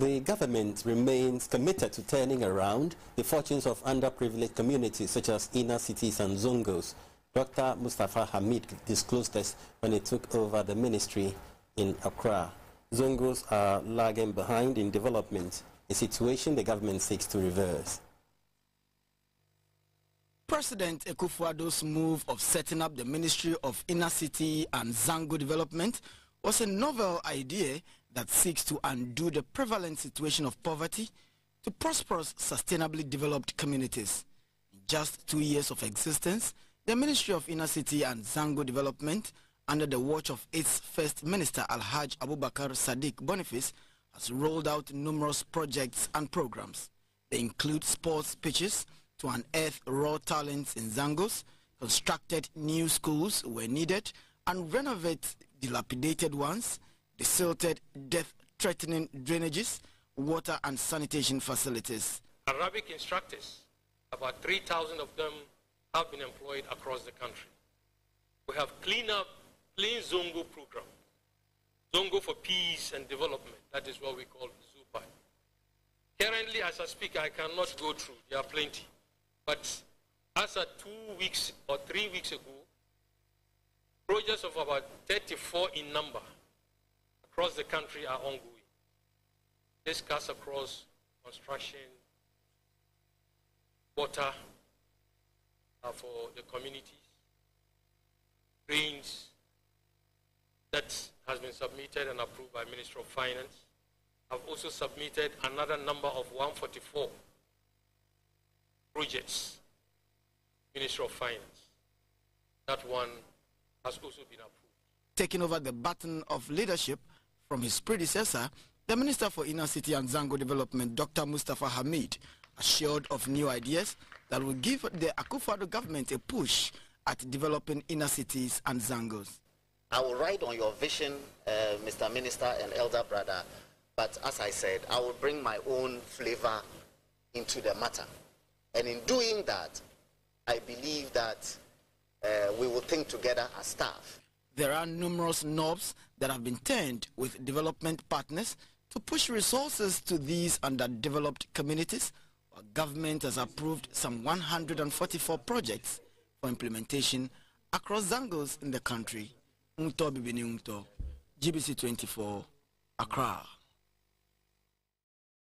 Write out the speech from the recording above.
The government remains committed to turning around the fortunes of underprivileged communities such as inner cities and zongos. Dr. Mustapha Hamid disclosed this when he took over the ministry in Accra. Zongos are lagging behind in development, a situation the government seeks to reverse. President Akufo-Addo's move of setting up the Ministry of Inner City and Zongo Development was a novel idea that seeks to undo the prevalent situation of poverty to prosperous, sustainably developed communities. In just two years of existence, the Ministry of Inner City and Zongo Development, under the watch of its first minister Alhaj Abubakar Sadiq Boniface, has rolled out numerous projects and programs. They include sports pitches to unearth raw talents in Zongos, constructed new schools where needed, and renovate dilapidated ones, silted, death-threatening drainages, water and sanitation facilities. Arabic instructors, about 3,000 of them have been employed across the country. We have clean up, clean Zongo program. Zongo for peace and development. That is what we call ZUPA. Currently, as I speak, I cannot go through. There are plenty. But as of two weeks or three weeks ago, projects of about 34 in number across the country are ongoing. This cuts across construction, water uh, for the communities, drains that has been submitted and approved by Minister of Finance. I've also submitted another number of 144 projects, Minister of Finance. That one has also been approved. Taking over the baton of leadership from his predecessor, the Minister for Inner City and Zongo Development, Dr. Mustapha Hamid, assured of new ideas that will give the Akufo-Addo government a push at developing inner cities and Zongos. I will ride on your vision, uh, Mr. Minister and elder brother, but as I said, I will bring my own flavor into the matter. And in doing that, I believe that uh, we will think together as staff. There are numerous knobs that have been turned with development partners to push resources to these underdeveloped communities. Our government has approved some 144 projects for implementation across Zongos in the country. Unto Bibini GBC 24, Accra.